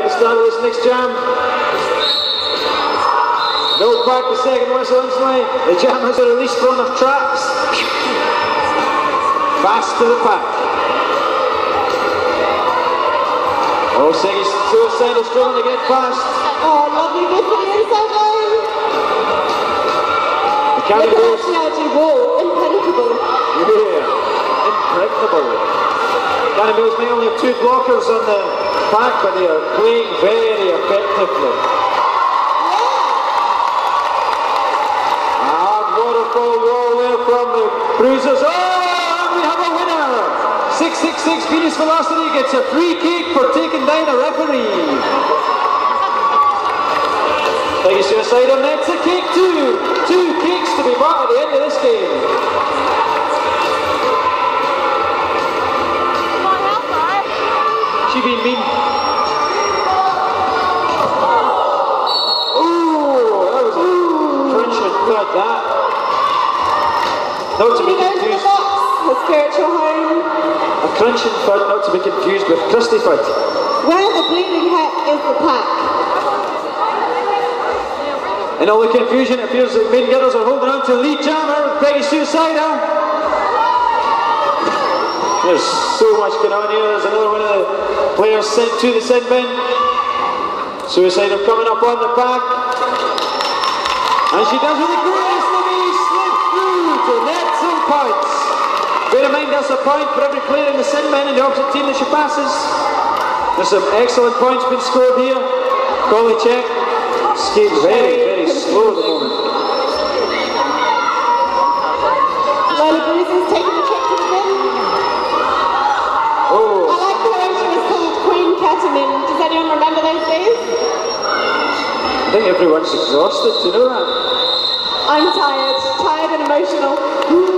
at the start of this next jam. No back the second whistle instantly. The jam has a release of tracks. Fast to the pack. Oh, Siggy's suicidal struggling to get past. Oh, lovely bit from the inside line. The Look Canada blockers on the back, but they are playing very effectively. And waterfall roll there from the Bruisers. Oh, and we have a winner! 666 Venus Velocity gets a free kick for taking down a referee. Thank you, Suicide. And that's a kick too. Two kicks to be bought at the end of this game. She been mean. Ooh, that was a crunching thud, that. Not to be the confused. Her spiritual home. A crunching thud, not to be confused with crusty thud. Where the bleeding heck is the pack? In all the confusion, it appears that main girls are holding on to the lead jammer, Peggy Suicider. There's so much going on here. There's another one of the players sent to the sin bin. Suicider coming up on the back. And she does with the greatest of slip through to net some points. Bear in mind that's a point for every player in the sin bin in the opposite team that she passes. There's some excellent points being scored here. Collie check. Skate very, Ketamine. Does anyone remember those days? I think everyone's exhausted, you know that? I'm tired. Tired and emotional.